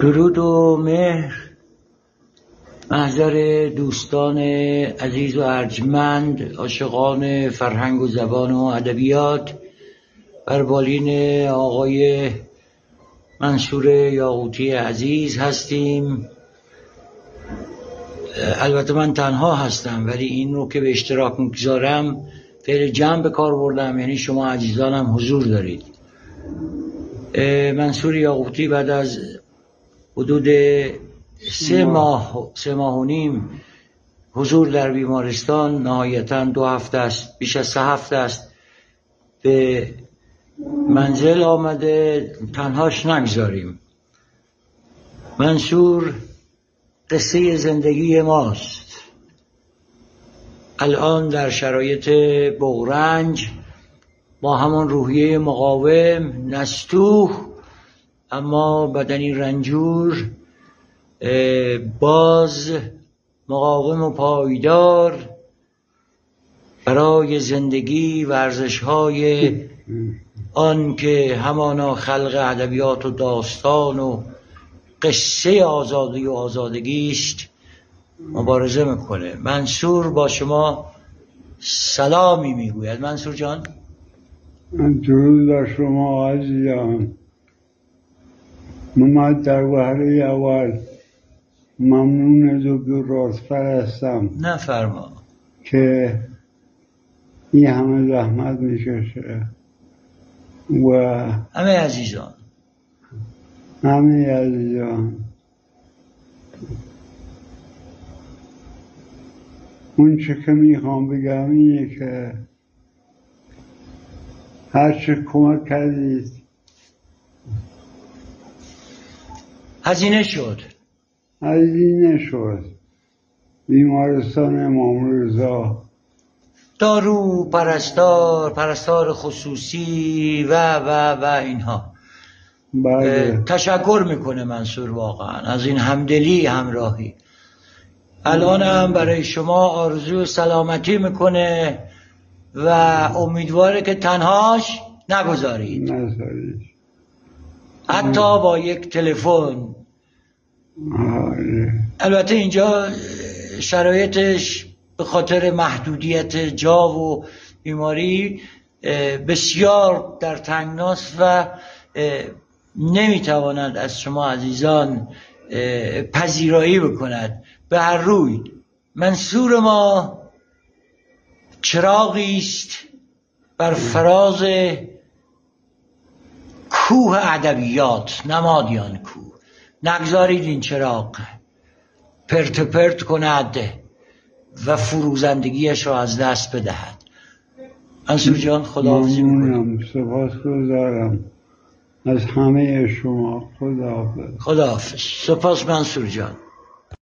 درود و مهر. محضر دوستان عزیز و ارجمند عاشقان فرهنگ و زبان و ادبیات بر بالین آقای منصور یاقوتی عزیز هستیم. البته من تنها هستم ولی این رو که به اشتراک می‌گذارم فعل جمع به کار بردم یعنی شما عزیزانم حضور دارید. منصور یاقوتی بعد از حدود سه ماه. سه ماه و نیم حضور در بیمارستان نهایتا دو هفته است بیش از سه هفته است. به منزل آمده تنهاش نگذاریم. منصور قصه زندگی ماست. الان در شرایط بغرنج با همان روحیه مقاوم نستوه. اما بدنی رنجور باز مقاوم و پایدار برای زندگی ورزش های آن که همانا خلق ادبیات و داستان و قصه آزادی و آزادگی است مبارزه می‌کنه. منصور با شما سلامی می‌گوید. منصور جان. درود بر شما عزیزان. من در وهله اول. ممنون از و راست پرستم نه فرما. که این همه زحمت می‌کشه و همه عزیزان. همه عزیزان. اون چه که می‌خوام بگم اینه که هر چه کمک کردید هزینه شد. هزینه شد. بیمارستان امام رضا دارو پرستار پرستار خصوصی و و و اینها. بله. تشکر می‌کنه منصور واقعا. از این همدلی همراهی. الان هم برای شما آرزو سلامتی می‌کنه و امیدواره که تنهاش نگذارید. نذارید حتی با یک تلفن. البته اینجا شرایطش به خاطر محدودیت جا و بیماری بسیار در تنگناست و نمی‌تواند از شما عزیزان پذیرایی بکند به هر روی منصور ما چراغی است بر فراز کوه ادبیات نمادیان کوه. نگذارید این چراغ. پرت پرت کند و فروزندگیش را از دست بدهد. منصور جان خداحافظی می‌کنم. سپاس گذارم. از همه شما خدا خداحافظ. سپاس منصور جان.